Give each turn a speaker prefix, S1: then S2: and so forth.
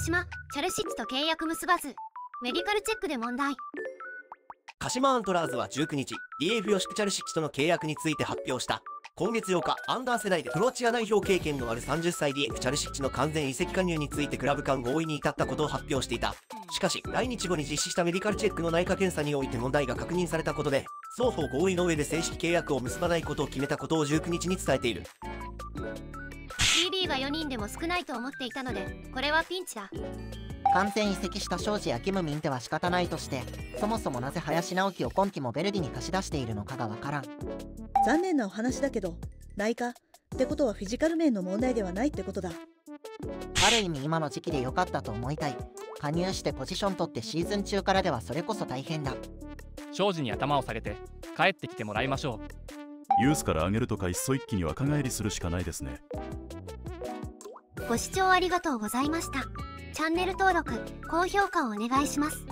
S1: 島チャルシッチと契約結ばず。メディカルチェックで問題。
S2: 鹿島アントラーズは19日 DF ヨシクチャルシッチとの契約について発表した。今月8日アンダー世代でクロアチア代表経験のある30歳 DF チャルシッチの完全移籍加入についてクラブ間合意に至ったことを発表していた。しかし来日後に実施したメディカルチェックの内科検査において問題が確認されたことで双方合意の上で正式契約を結ばないことを決めたことを19日に伝えている。
S1: CB が4人でも少ないと思っていたのでこれはピンチだ。
S3: 完全移籍した庄司やキムミンでは仕方ないとしてそもそもなぜ林直樹を今季もベルディに貸し出しているのかがわからん。
S4: 残念なお話だけど内科ってことはフィジカル面の問題ではないってことだ。
S3: ある意味今の時期で良かったと思いたい。加入してポジション取ってシーズン中からではそれこそ大変だ。
S5: 庄司に頭を下げて帰ってきてもらいましょう。
S6: ユースから上げるとかいっそ一気に若返りするしかないですね
S1: ご視聴ありがとうございました。チャンネル登録高評価をお願いします。